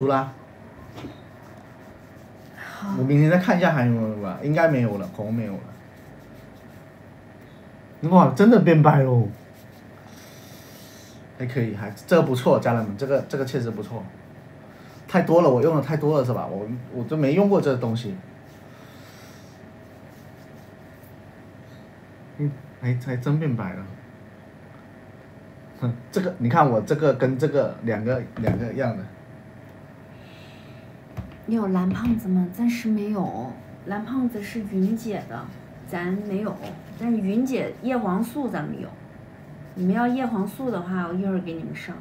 出啦。我明天再看一下还有没有吧，应该没有了，口红没有了。哇，真的变白喽！还可以，还这个不错，家人们，这个这个确实不错。太多了，我用的太多了是吧？我我都没用过这个东西。嗯，还还真变白了。哼，这个你看我这个跟这个两个两个一样的。有蓝胖子吗？暂时没有，蓝胖子是云姐的，咱没有。但是云姐叶黄素咱们有，你们要叶黄素的话，我一会儿给你们上。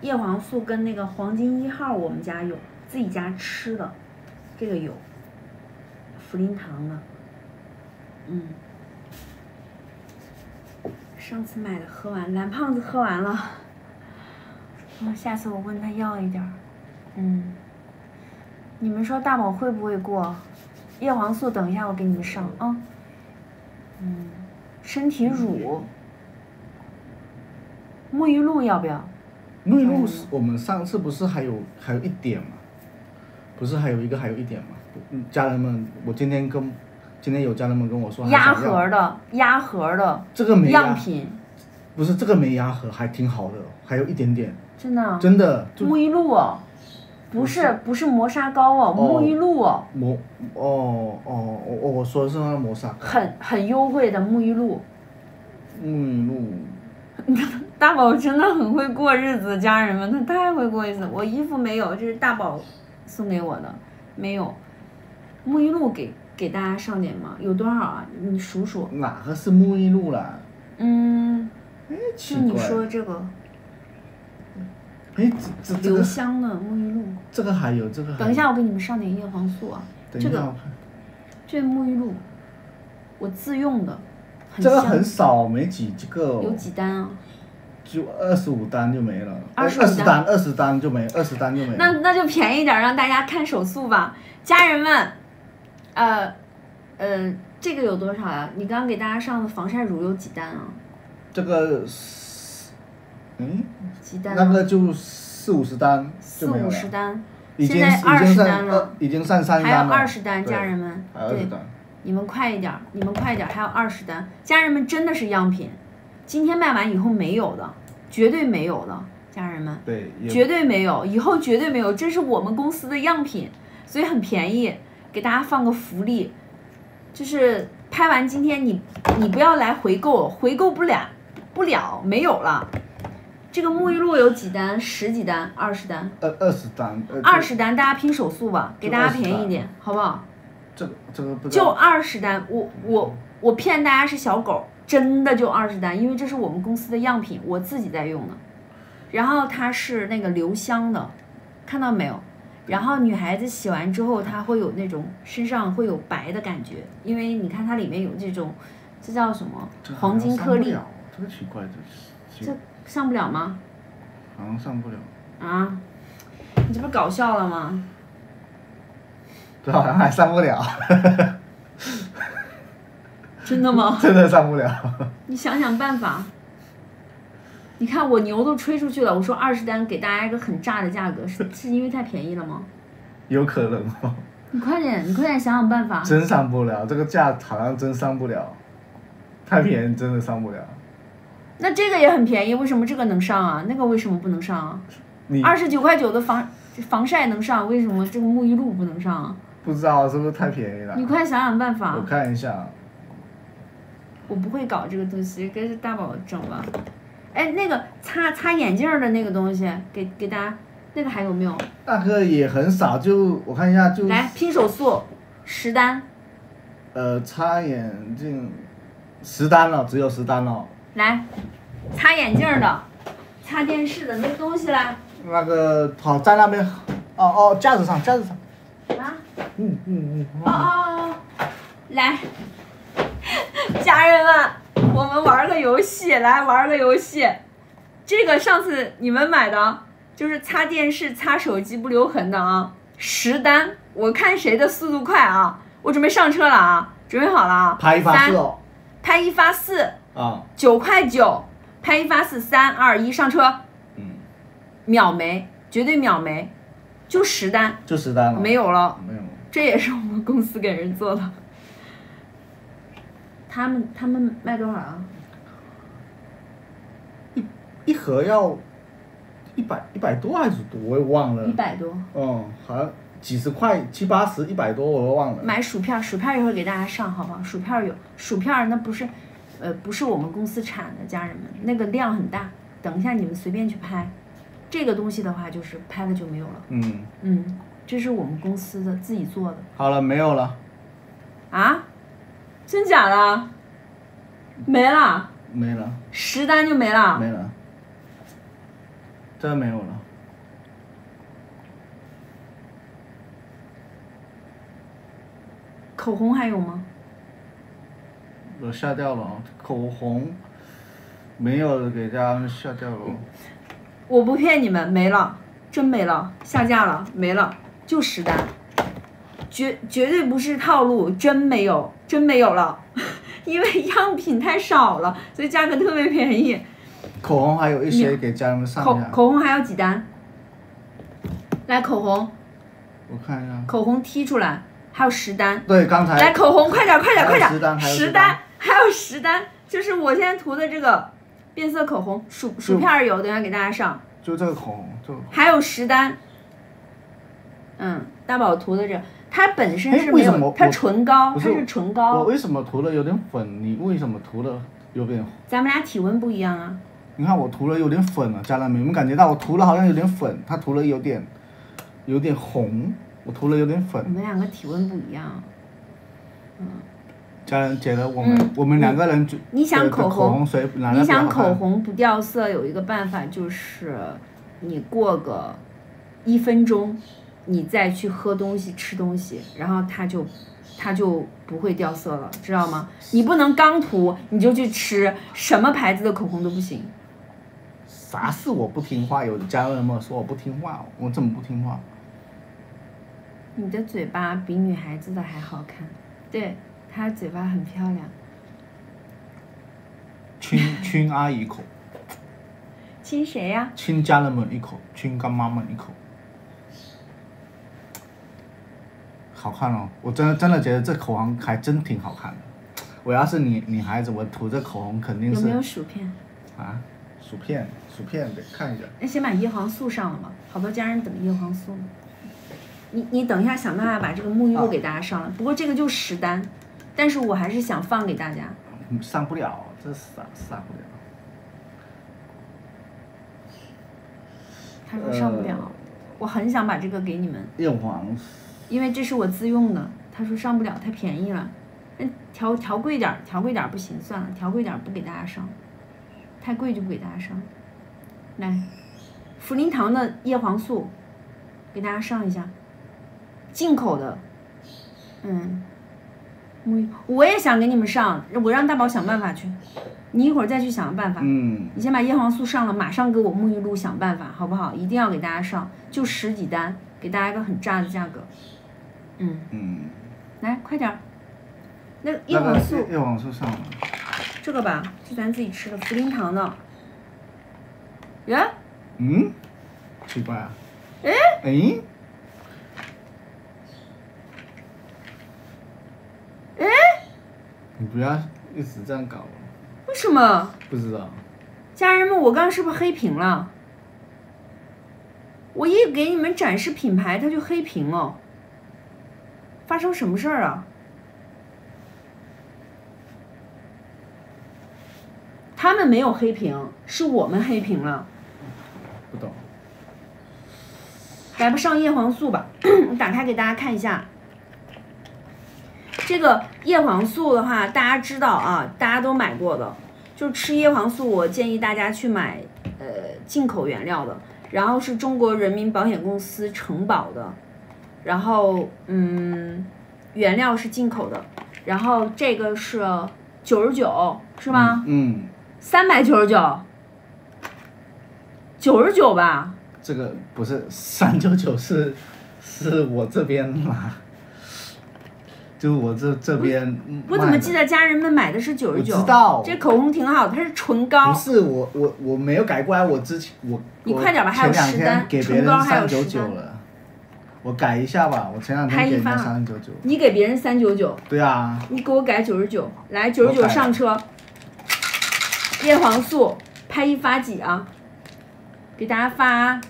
叶黄素跟那个黄金一号我们家有，自己家吃的，这个有。福林堂的，嗯。上次买的喝完，蓝胖子喝完了。嗯，下次我问他要一点儿。嗯，你们说大宝会不会过？叶黄素，等一下我给你们上啊。嗯，身体乳，沐浴露要不要？沐浴露是我们上次不是还有还有一点吗？不是还有一个还有一点吗？嗯，家人们，我今天跟今天有家人们跟我说，压盒的压盒的，这个没样品，不是这个没压盒，还挺好的，还有一点点。真的？真的。沐浴露哦。不是不是磨砂膏哦，沐浴露哦。磨哦哦我我说的是那磨砂膏。很很优惠的沐浴露。沐浴露。大宝真的很会过日子，家人们，他太会过日子。我衣服没有，这是大宝送给我的，没有。沐浴露给给大家上点吗？有多少啊？你数数。哪个是沐浴露啦？嗯。哎，就你说这个。哎，这这留香的沐浴露，这个还有这个。等一下，我给你们上点叶黄素啊。这个，这沐浴露，我自用的，这个很少，没几几个。有几单啊？就二十五单就没了。二十单，二十单就没，二十单就没。那那就便宜点，让大家看手速吧，家人们。呃，呃，这个有多少呀？你刚刚给大家上的防晒乳有几单啊？这个。嗯，那个就四五十单四五十单，现在二十单了，已经上三单了。还有二十单，家人们，对，你们快一点，你们快一点，还有二十单，家人们真的是样品，今天卖完以后没有的，绝对没有的，家人们，对，绝对没有，以后绝对没有，这是我们公司的样品，所以很便宜，给大家放个福利，就是拍完今天你你不要来回购，回购不了，不了，没有了。这个沐浴露有几单？十几单？二十单？呃二十单。二十单，大家拼手速吧，给大家便宜一点，好不好？这个这个不。就二十单，我我我骗大家是小狗，真的就二十单，因为这是我们公司的样品，我自己在用的。然后它是那个留香的，看到没有？然后女孩子洗完之后，她会有那种身上会有白的感觉，因为你看它里面有这种，这叫什么？黄金颗粒。这个奇怪，这。这。上不了吗？好像上不了。啊？你这不搞笑了吗？这好像还上不了。真的吗？真的上不了。你想想办法。你看我牛都吹出去了，我说二十单给大家一个很炸的价格，是是因为太便宜了吗？有可能哦。你快点，你快点想想办法。真上不了，这个价好像真上不了，太便宜真的上不了。那这个也很便宜，为什么这个能上啊？那个为什么不能上啊？二十九块九的防防晒能上，为什么这个沐浴露不能上啊？不知道是不是太便宜了？你快想想办法。我看一下。我不会搞这个东西，给大宝整吧。哎，那个擦擦眼镜的那个东西，给给大家，那个还有没有？那个也很少，就我看一下就。来拼手速，十单。呃，擦眼镜，十单了，只有十单了。来，擦眼镜的，擦电视的那东西啦。那个好在那边，哦哦，架子上，架子上。啊？嗯嗯嗯。哦哦哦，来，家人们，我们玩个游戏，来玩个游戏。这个上次你们买的，就是擦电视、擦手机不留痕的啊。十单，我看谁的速度快啊！我准备上车了啊，准备好了啊。拍一发四哦。拍一发四。啊，九块九，拍一发四，三二一，上车。嗯，秒没，绝对秒没，就十单就十单了，没有了。没有，这也是我们公司给人做的。他们他们卖多少啊？一一盒要一百一百多还是多，我也忘了一。百多。嗯，好像几十块，七八十，一百多，我都忘了。买薯片，薯片一会儿给大家上，好不好？薯片有薯片，那不是，呃，不是我们公司产的，家人们，那个量很大。等一下你们随便去拍，这个东西的话就是拍了就没有了。嗯，嗯，这是我们公司的自己做的好了，没有了，啊？真假的？没了，没了，十单就没了。没了，真没有了。口红还有吗？我下掉了，口红没有给大家下掉了。我不骗你们，没了，真没了，下架了，没了，就十单，绝绝对不是套路，真没有，真没有了，因为样品太少了，所以价格特别便宜。口红还有一些给家人们上口一下，口红还有几单？来，口红，我看一下。口红踢出来，还有十单。对，刚才来，口红，快点，快点，快还有十单十单，还有十单，就是我现在涂的这个变色口红，薯薯片儿有，等下给大家上。就这个口红，就还有十单。嗯，大宝涂的这，它本身哎是没有，为什么它唇膏，它是唇膏我。为什么涂了有点粉？你为什么涂了有点？咱们俩体温不一样啊。你看我涂了有点粉了，家人们有没有感觉到我涂了好像有点粉？它涂了有点有点红，我涂了有点粉我粉。们两个体温不一样。家人觉得我们、嗯我们两个人就你想的口口红你想口红不掉色，有一个办法就是，你过个一分钟，你再去喝东西、吃东西，然后它就它就不会掉色了，知道吗？你不能刚涂你就去吃，什么牌子的口红都不行。啥是我不听话？有的家人们说我不听话，我怎么不听话？你的嘴巴比女孩子的还好看，对，她嘴巴很漂亮。亲 亲阿姨一口，亲谁呀、亲家人们一口，亲干妈们一口，好看哦！我真的真的觉得这口红还真挺好看的。我要是女女孩子，我涂这口红肯定是有没有薯片？啊，薯片薯片得看一下。那先把叶黄素上了吧，好多家人等叶黄素呢。你你等一下想办法把这个沐浴露给大家上了，不过这个就十单，但是我还是想放给大家。嗯上不了，这上上不了。他说上不了，呃我很想把这个给你们，叶黄因为这是我自用的。他说上不了，太便宜了，那调调贵点儿，调贵点儿不行，算了，调贵点儿不给大家上，太贵就不给大家上。来，福林堂的叶黄素，给大家上一下，进口的，嗯，沐浴，我也想给你们上，我让大宝想办法去，你一会儿再去想办法。嗯，你先把叶黄素上了，马上给我沐浴露想办法，好不好？一定要给大家上，就十几单，给大家一个很炸的价格。嗯，嗯，来快点儿。那个叶黄素叶叶黄素上了。这个吧，是咱自己吃的，福林堂的。耶，嗯，奇怪啊。哎哎。哎，你不要一直这样搞，为什么？不知道。家人们，我刚刚是不是黑屏了？我一给你们展示品牌，它就黑屏了。发生什么事儿啊？他们没有黑屏，是我们黑屏了。不懂。来吧，上叶黄素吧，打开给大家看一下。这个叶黄素的话，大家知道啊，大家都买过的。就是吃叶黄素，我建议大家去买呃进口原料的，然后是中国人民保险公司承保的，然后嗯原料是进口的，然后这个是九十九是吗？嗯，三百九十九，九十九吧？这个不是三九九是是我这边拿，就我这这边我怎么记得家人们买的是九十九？我知道这口红挺好的，它是唇膏不。是我我我没有改过来，我之前我你我快点吧还有前两天十单给别人唇膏还有三九十单九了，我改一下吧，我前两天给人家拍一发三九九。你给别人三九九，对啊，你给我改九十九，来九十九上车。叶黄素拍一发几啊？给大家发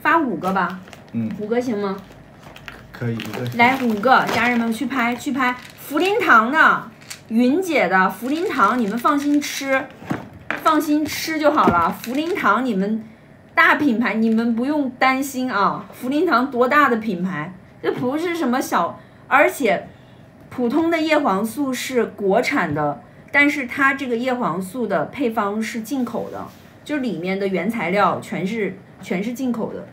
发五个吧，嗯，五个行吗？可以。来五个，家人们去拍去拍福临堂的云姐的福临堂，你们放心吃，放心吃就好了。福临堂你们大品牌，你们不用担心啊。福临堂多大的品牌，这不是什么小，而且普通的叶黄素是国产的，但是它这个叶黄素的配方是进口的，就里面的原材料全是全是进口的。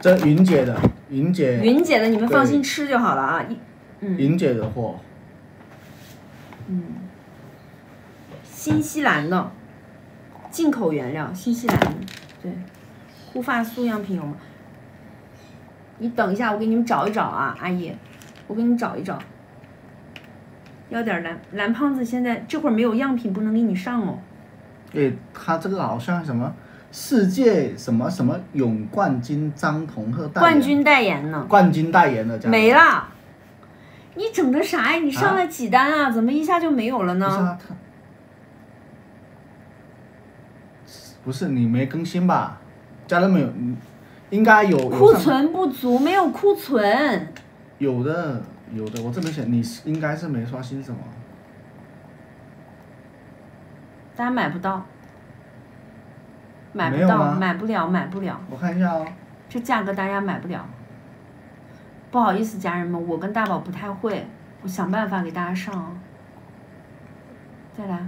这云姐的，云姐，云姐的你们放心吃就好了啊。一嗯。云姐的货，嗯新西兰的进口原料，新西兰的对，护发素样品有吗？你等一下，我给你们找一找啊，阿姨，我给你找一找。要点蓝蓝胖子现在这会儿没有样品，不能给你上哦。对，他这个好像什么世界什么什么泳冠军张同赫代言冠军代言呢，冠军代言的这样没了。你整的啥呀？你上了几单啊？怎么一下就没有了不是他不是你没更新吧？家人们有，嗯应该有有库存不足，没有库存。有的有的，我这边写你应该是没刷新什么，大家买不到，买不到，买不了，买不了。我看一下哦。这价格大家买不了。不好意思，家人们，我跟大宝不太会，我想办法给大家上啊。再来，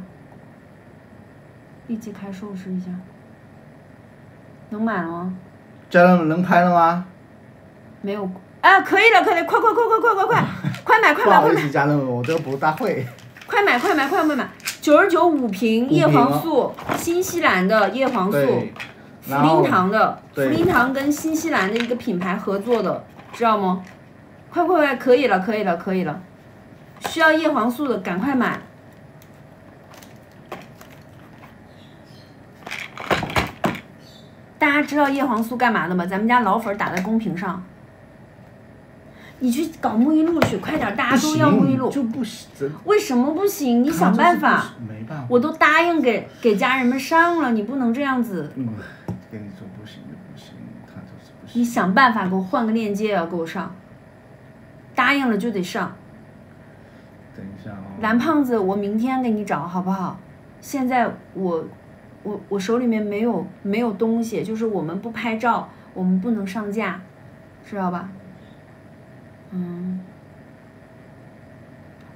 立即开售试一下，能买了吗？家人们能拍了吗？没有，啊，可以了，可以了，快快快快快快快，快买快买快买好意思，家人们，我这个不大会。快买快买快买买！九十九五瓶叶黄素，新西兰的叶黄素。对，福林堂的，福对临堂跟新西兰的一个品牌合作的，知道吗？快快快，可以了，可以了，可以了。需要叶黄素的赶快买。大家知道叶黄素干嘛的吗？咱们家老粉打在公屏上。你去搞沐浴露去，快点，大家都要沐浴行露。就不行，为什么不行？你想办法。没办法。我都答应给给家人们上了，你不能这样子。嗯，跟你说不行就不行，他就是不行。你想办法给我换个链接啊，给我上。答应了就得上。等一下哦。蓝胖子，我明天给你找好不好？现在我我我手里面没有没有东西，就是我们不拍照，我们不能上架，知道吧？嗯，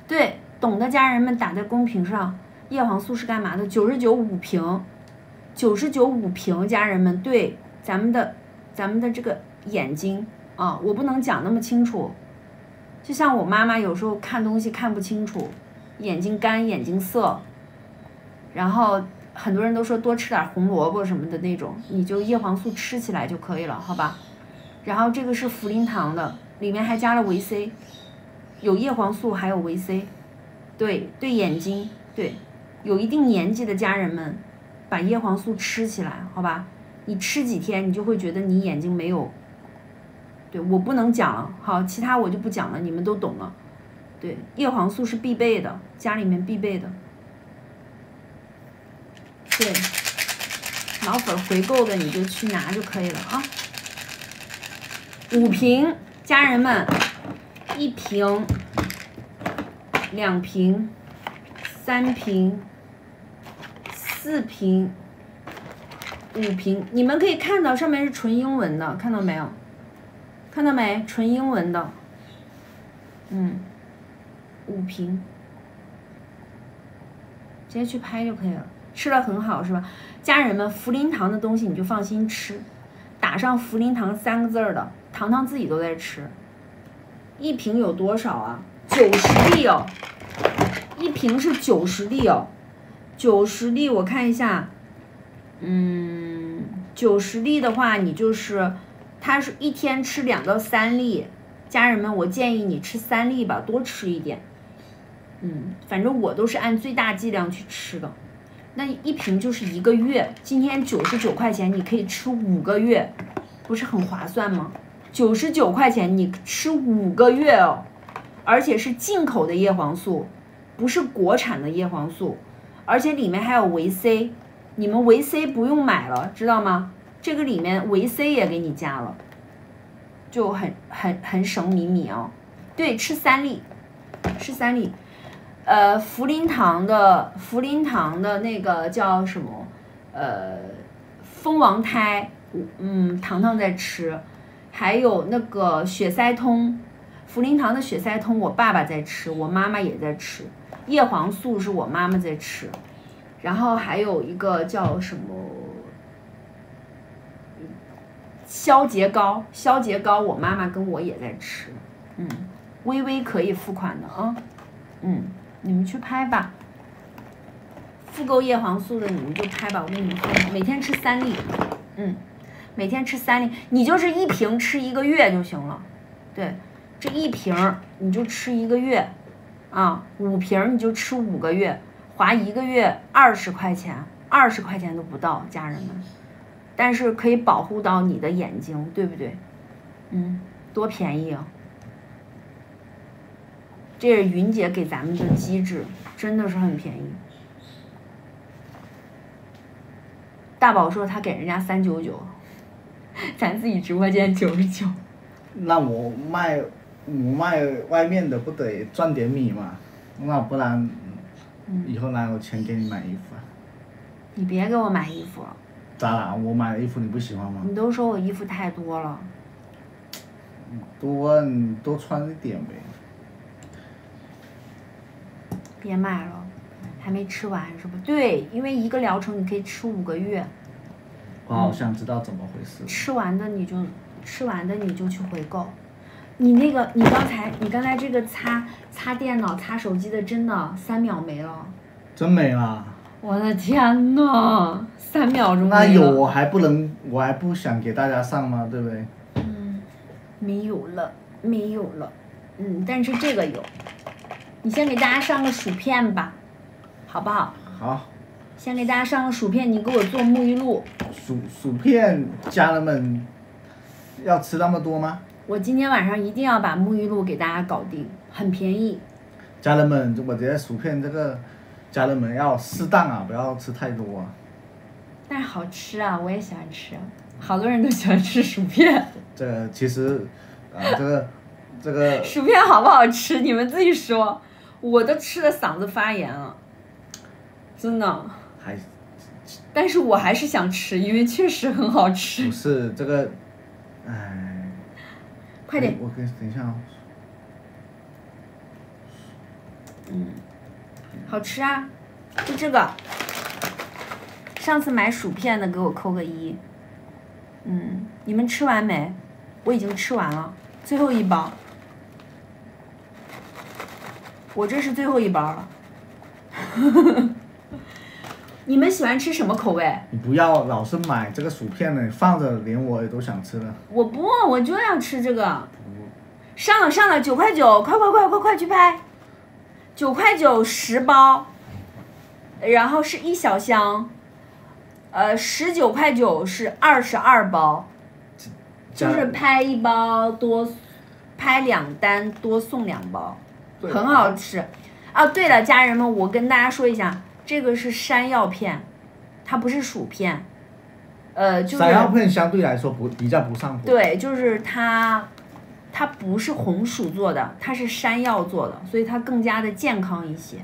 对，懂的家人们打在公屏上。叶黄素是干嘛的？九十九五瓶，九十九五瓶，家人们对咱们的咱们的这个眼睛啊，我不能讲那么清楚。就像我妈妈有时候看东西看不清楚，眼睛干、眼睛涩，然后很多人都说多吃点红萝卜什么的那种，你就叶黄素吃起来就可以了，好吧？然后这个是茯苓糖的，里面还加了维 C，有叶黄素还有维 C，对对眼睛对，有一定年纪的家人们，把叶黄素吃起来，好吧？你吃几天，你就会觉得你眼睛没有。对我不能讲了，好，其他我就不讲了，你们都懂了。对，叶黄素是必备的，家里面必备的。对，老粉回购的你就去拿就可以了啊。五瓶，家人们，一瓶、两瓶、三瓶、四瓶、五瓶，你们可以看到上面是纯英文的，看到没有？看到没？纯英文的，嗯，五瓶，直接去拍就可以了。吃的很好是吧？家人们，茯苓堂的东西你就放心吃，打上茯苓堂三个字儿的，糖糖自己都在吃。一瓶有多少啊？九十粒哦，一瓶是九十粒哦，九十粒我看一下，嗯，九十粒的话，你就是。它是一天吃两到三粒，家人们，我建议你吃三粒吧，多吃一点。嗯，反正我都是按最大剂量去吃的，那一瓶就是一个月。今天九十九块钱，你可以吃五个月，不是很划算吗？九十九块钱你吃五个月哦，而且是进口的叶黄素，不是国产的叶黄素，而且里面还有维 C，你们维 C 不用买了，知道吗？这个里面维 C 也给你加了，就很很很省米米哦。对，吃三粒，吃三粒。呃，福林堂的福林堂的那个叫什么？呃，蜂王胎，嗯，糖糖在吃，还有那个血塞通，福林堂的血塞通，我爸爸在吃，我妈妈也在吃，叶黄素是我妈妈在吃，然后还有一个叫什么消结膏，消结膏我妈妈跟我也在吃，嗯，微微可以付款的啊，嗯。你们去拍吧，复购叶黄素的你们就拍吧，我给你们说，每天吃三粒，嗯，每天吃三粒，你就是一瓶吃一个月就行了，对，这一瓶你就吃一个月，啊，五瓶你就吃五个月，划一个月二十块钱，二十块钱都不到，家人们，但是可以保护到你的眼睛，对不对？嗯，多便宜啊！这是云姐给咱们的机制，真的是很便宜。大宝说他给人家三九九，咱自己直播间九十九。那我卖我卖外面的不得赚点米嘛？那不然以后哪有钱给你买衣服啊？你别给我买衣服。咋啦？我买的衣服你不喜欢吗？你都说我衣服太多了。多，你多穿一点呗。别买了，还没吃完是不？对，因为一个疗程你可以吃五个月。我好想知道怎么回事。吃完的你就吃完的你就去回购。你那个你刚才你刚才这个擦擦电脑擦手机的真的三秒没了。真没了。我的天呐，三秒钟。那有我还不能我还不想给大家上吗？对不对？嗯，没有了，没有了。嗯，但是这个有。你先给大家上个薯片吧，好不好？好。先给大家上个薯片，你给我做沐浴露。薯薯片，家人们要吃那么多吗？我今天晚上一定要把沐浴露给大家搞定，很便宜。家人们，我觉得薯片这个，家人们要适当啊，不要吃太多啊。但是好吃啊，我也喜欢吃，好多人都喜欢吃薯片。这其实，啊，这个，这个。薯片好不好吃？你们自己说。我都吃的嗓子发炎了，真的。还，但是我还是想吃，因为确实很好吃。不是这个，哎。快点。我跟等一下啊。嗯，好吃啊，就这个。上次买薯片的给我扣个一。嗯，你们吃完没？我已经吃完了，最后一包。我这是最后一包了，你们喜欢吃什么口味？你不要老是买这个薯片呢，放着连我也都想吃了。我不，我就要吃这个。上了上了，九块九，快快快快快去拍！九块九十包，然后是一小箱，呃，十九块九是二十二包，就是拍一包多，拍两单多送两包。很好吃，啊，对了，家人们，我跟大家说一下，这个是山药片，它不是薯片，呃，就是山药片相对来说不比较不上火。对，就是它，它不是红薯做的，它是山药做的，所以它更加的健康一些。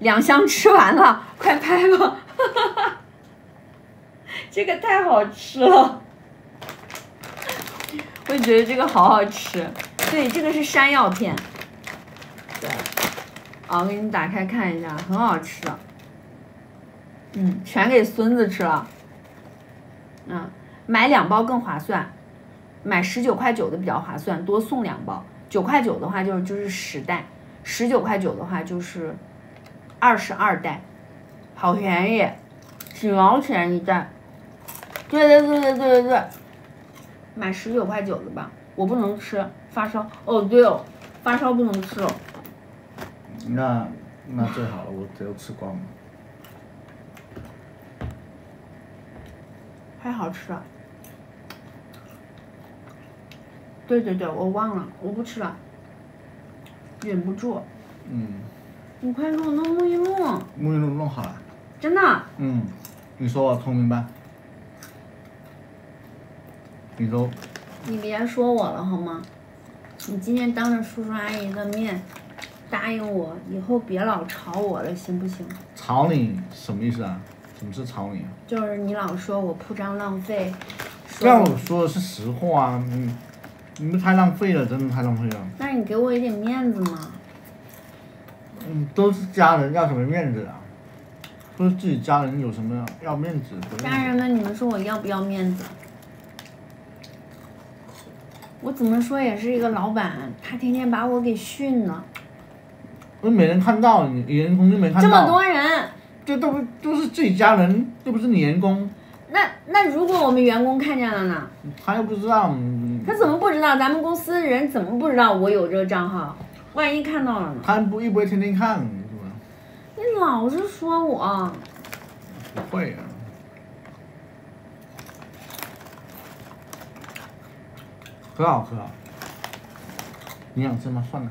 两箱吃完了，快拍吧，这个太好吃了，我也觉得这个好好吃。对，这个是山药片。对，啊，我给你打开看一下，很好吃。嗯，全给孙子吃了。嗯，买两包更划算，买十九块九的比较划算，多送两包。九块九的话就是就是十袋，十九块九的话就是二十二袋，好便宜，几毛钱一袋。对对对对对对对，买十九块九的吧。我不能吃，发烧。哦，对哦，发烧不能吃哦。那那最好了，我只有吃光了。太好吃了。对对对，我忘了，我不吃了，忍不住。嗯，你快给我弄沐浴露，沐浴露弄好了。真的。嗯，你说我聪明吧？你说你别说我了好吗？你今天当着叔叔阿姨的面答应我，以后别老吵我了，行不行？吵你什么意思啊？什么是吵你啊？就是你老说我铺张浪费，说这样我说的是实话啊，嗯，你们太浪费了，真的太浪费了。那你给我一点面子嘛。嗯，都是家人，要什么面子啊？说自己家人有什么要面子的？家人们，你们说我要不要面子？我怎么说也是一个老板，他天天把我给训了。又没人看到，你员工就没看到。这么多人。这都不都是自己家人，又不是你员工。那那如果我们员工看见了呢？他又不知道。他怎么不知道？咱们公司人怎么不知道我有这个账号？万一看到了呢？他不又不会天天看，是吧？你老是说我。不会啊。可好喝啊！你想吃吗？算了。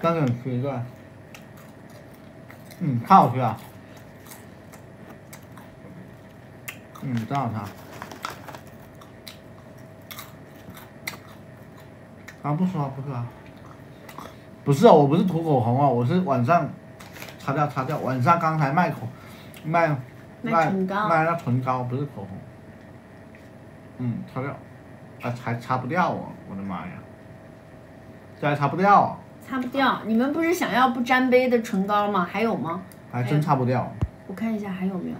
刚刚吃一个。嗯，太好吃了。嗯，真好吃。啊，不说了，不说了。不是啊，我不是涂口红啊，我是晚上擦掉擦掉。晚上刚才卖口卖卖卖那唇膏，不是口红。嗯，擦掉。啊，还擦不掉啊！我的妈呀，这还擦不掉。擦不掉，你们不是想要不沾杯的唇膏吗？还有吗？还真擦不掉。我看一下还有没有。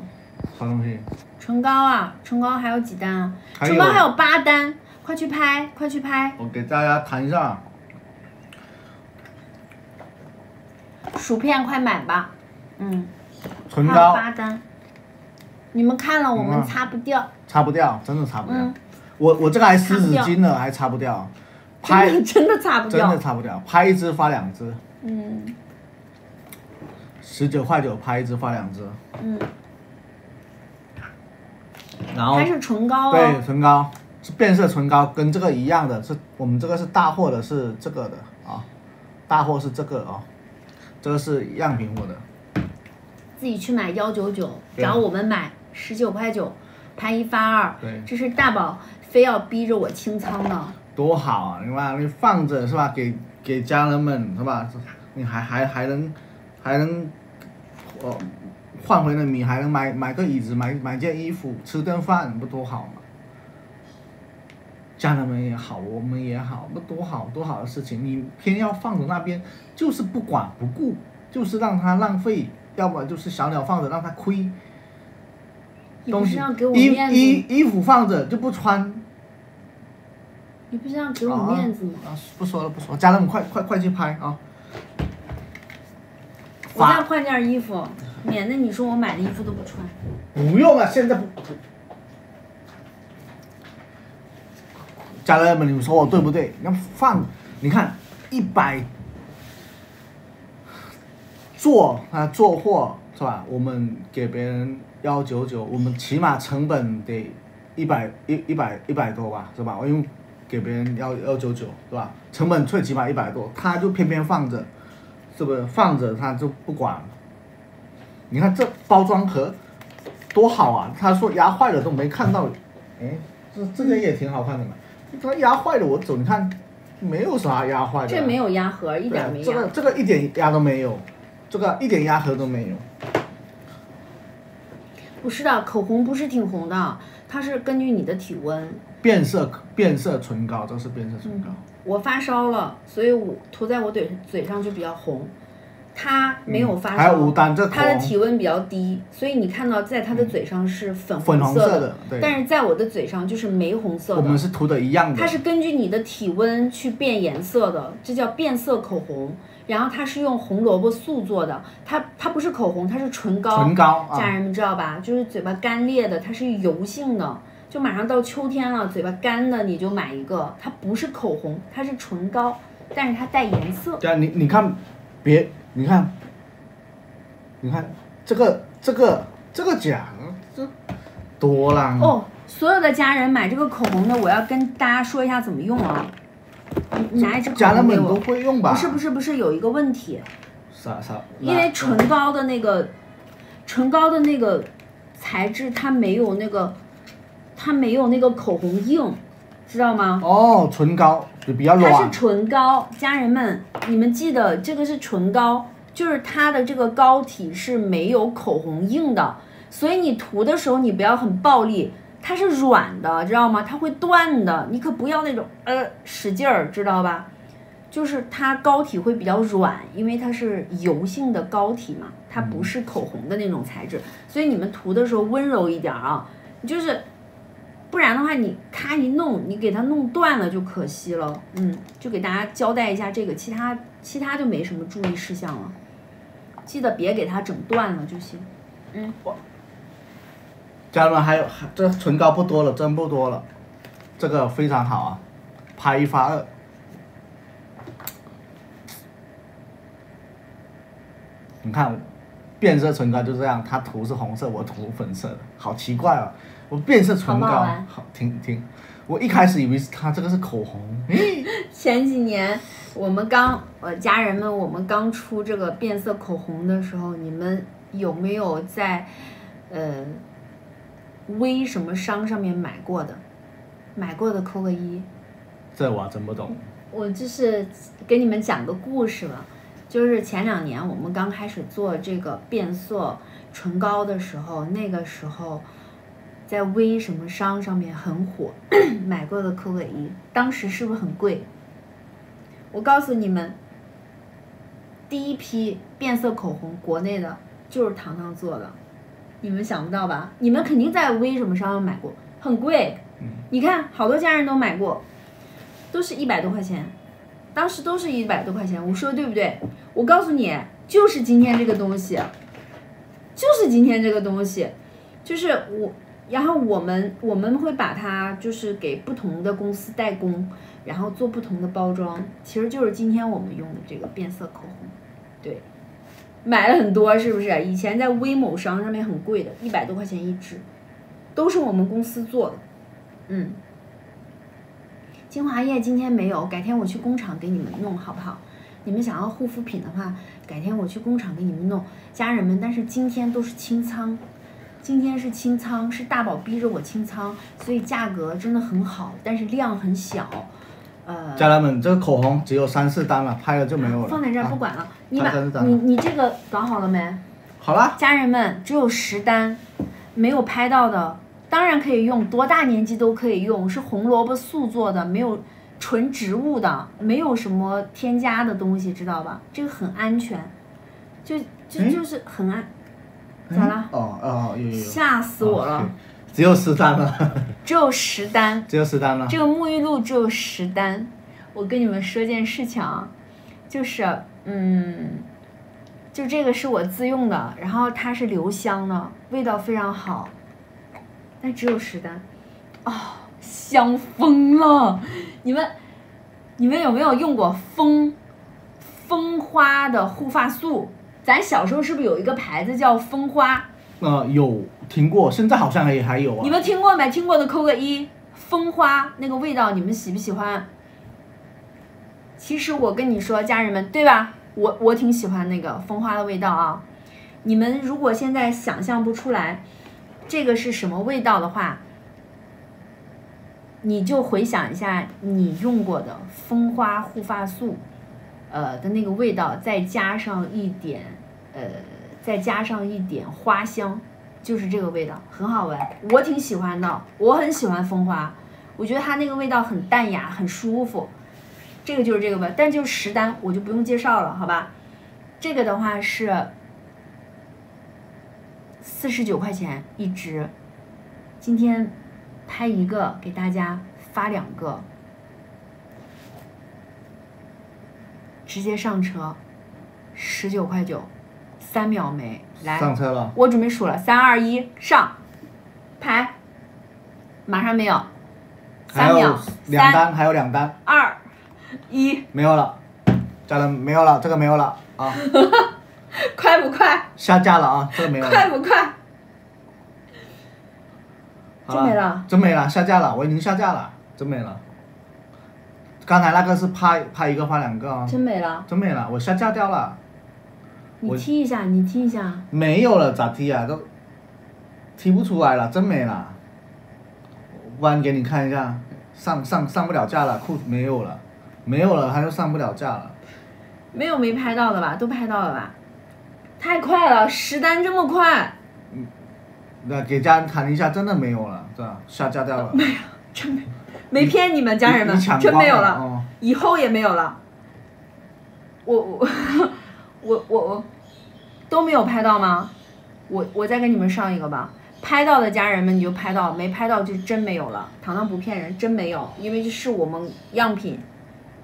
啥东西？唇膏啊，唇膏还有几单啊？唇膏还有八单，快去拍，快去拍。我给大家谈一下。薯片快买吧，嗯。唇膏八单。你们看了，我们擦不掉。擦不掉，真的擦不掉。我我这个还湿纸巾呢，还擦不掉。拍 真的擦不掉，真的擦不掉。拍一支发两支。嗯。十九块九拍一支发两支。嗯。然后。它是唇膏对，唇膏是变色唇膏，跟这个一样的，是我们这个是大货的，是这个的啊，大货是这个啊，这个是样品货的。自己去买幺九九，找我们买十九块九，拍一发二。对。这是大宝非要逼着我清仓的。多好啊！你看，你放着是吧？给给家人们是吧？你还还还能还能哦换回了米，还能买买个椅子，买买件衣服，吃顿饭，不多好吗？家人们也好，我们也好，不多好多好的事情，你偏要放着那边，就是不管不顾，就是让它浪费，要么就是小鸟放着让它亏。东西衣衣衣服放着就不穿。你不是要给我面子吗？啊，不说了，不说了，家人们快快快去拍啊！我再换件衣服，免得你说我买的衣服都不穿。不用了，现在不。家人们，你们说我对不对？要放，你看一百做啊做货是吧？我们给别人幺九九，我们起码成本得一百一一百一百多吧，是吧？我用。给别人幺幺九九是吧？成本最起码一百多，他就偏偏放着，是不是放着他就不管？你看这包装盒多好啊！他说压坏了都没看到，哎，这这个也挺好看的嘛。他压坏了我走，你看没有啥压坏的。这没有压盒，一点没压。这个这个一点压都没有，这个一点压盒都没有。不是的，口红不是挺红的，它是根据你的体温。变色变色唇膏，这是变色唇膏。我发烧了，所以我涂在我嘴嘴上就比较红。他没有发烧，还有这他的体温比较低，所以你看到在他的嘴上是粉粉红色的，但是在我的嘴上就是玫红色的。我们是涂的一样的。它是根据你的体温去变颜色的，这叫变色口红。然后它是用红萝卜素做的，它它不是口红，它是唇膏。唇膏，家人们知道吧？就是嘴巴干裂的，它是油性的。就马上到秋天了，嘴巴干的你就买一个，它不是口红，它是唇膏，但是它带颜色。对啊，你你看，别你看，你看这个这个这个奖这多啦。哦，所有的家人买这个口红的，我要跟大家说一下怎么用啊。你你拿一支口家人们都红给我。会用吧？不是不是不是，有一个问题，啥啥？因为唇嗯膏的那个唇膏的那个材质，它没有那个它没有那个口红硬，知道吗？哦，唇膏就比较软它是。唇膏，家人们，你们记得这个是唇膏，就是它的这个膏体是没有口红硬的，所以你涂的时候你不要很暴力，它是软的，知道吗？它会断的，你可不要那种呃使劲儿，知道吧？就是它膏体会比较软，因为它是油性的膏体嘛，它不是口红的那种材质，所以你们涂的时候温柔一点儿啊，就是不然的话你咔一弄，你给它弄断了就可惜了。嗯，就给大家交代一下这个，其他其他就没什么注意事项了，记得别给它整断了就行。嗯家人们还有还这唇膏不多了，真不多了，这个非常好啊，拍一发二。你看，变色唇膏就这样，它涂是红色，我涂粉色的，好奇怪啊！我变色唇膏，好不好玩好挺挺，我一开始以为是它这个是口红，诶，前几年我们刚呃家人们，我们刚出这个变色口红的时候，你们有没有在呃微什么商上面买过的？买过的扣个一。这我真不懂。我就是给你们讲个故事吧，就是前两年我们刚开始做这个变色唇膏的时候，那个时候在微什么商上面很火，买过的扣个一，当时是不是很贵？我告诉你们，第一批变色口红国内的就是糖糖做的，你们想不到吧？你们肯定在微什么商买过，很贵。你看，好多家人都买过，都是一百多块钱，当时都是一百多块钱，我说的对不对？我告诉你，就是今天这个东西，就是今天这个东西，就是我，然后我们我们会把它就是给不同的公司代工，然后做不同的包装，其实就是今天我们用的这个变色口红，对，买了很多是不是？以前在微某商上面很贵的，一百多块钱一支，都是我们公司做的，嗯。精华液今天没有，改天我去工厂给你们弄，好不好？你们想要护肤品的话，改天我去工厂给你们弄，家人们。但是今天都是清仓，今天是清仓，是大宝逼着我清仓，所以价格真的很好，但是量很小。呃，家人们，这个口红只有三四单了，拍了就没有了。放在这儿不啊管了，你把你你这个搞好了没？好了，家人们，只有十单，没有拍到的，当然可以用，多大年纪都可以用，是红萝卜素做的，没有纯植物的，没有什么添加的东西，知道吧？这个很安全，就就嗯就是很安，咋了？哦哦，有有有。吓死我了！哦只有十单了，只有十单，只有十单了。这个沐浴露只有十单。我跟你们说件事情啊，就是嗯，就这个是我自用的，然后它是留香的，味道非常好，但只有十单，哦，香疯了！你们你们有没有用过蜂蜂花的护发素？咱小时候是不是有一个牌子叫蜂花？呃，有听过，现在好像也还有啊。你们听过没？听过的扣个一。蜂花那个味道，你们喜不喜欢？其实我跟你说，家人们，对吧？我我挺喜欢那个蜂花的味道啊。你们如果现在想象不出来这个是什么味道的话，你就回想一下你用过的蜂花护发素，呃的那个味道，再加上一点呃，再加上一点花香，就是这个味道，很好闻，我挺喜欢的，我很喜欢蜂花，我觉得它那个味道很淡雅，很舒服。这个就是这个味，但就是十单我就不用介绍了，好吧？这个的话是四十九块钱一支，今天拍一个给大家发两个，直接上车，十九块九，三秒没来。上车了，我准备数了，三二一，上，排。马上没有，还三秒有，两单，还有两单，二一，没有了，家人没有了，这个没有了啊，快不快？下架了啊，这个没有了，快不快？真没了，真没了，下架了，我已经下架了，真没了。刚才那个是拍拍一个发两个啊，真没了，真没了，我下架掉了，你踢一下，你踢一下。没有了咋踢啊？都踢不出来了，真没了。不然给你看一下，上上上不了架了，裤子没有了，没有了，它就上不了架了。没有没拍到的吧？都拍到了吧？太快了，十单这么快，嗯那给家人谈一下，真的没有了，这下架掉了。没有真没没骗你们家人们，真没有了，以后也没有了。我我我我我都没有拍到吗？我我再给你们上一个吧。拍到的家人们你就拍到，没拍到就真没有了。糖糖不骗人，真没有，因为这是我们样品。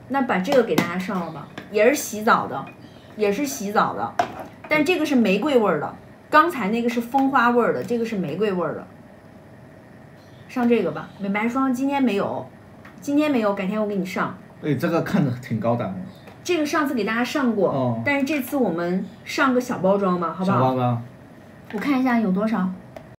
那把这个给大家上了吧，也是洗澡的，也是洗澡的，但这个是玫瑰味儿的，刚才那个是蜂花味儿的，这个是玫瑰味儿的。上这个吧，美白霜今天没有，今天没有，改天我给你上。哎，这个看着挺高档的，这个上次给大家上过，哦但是这次我们上个小包装吧，好不好？小包装。我看一下有多少，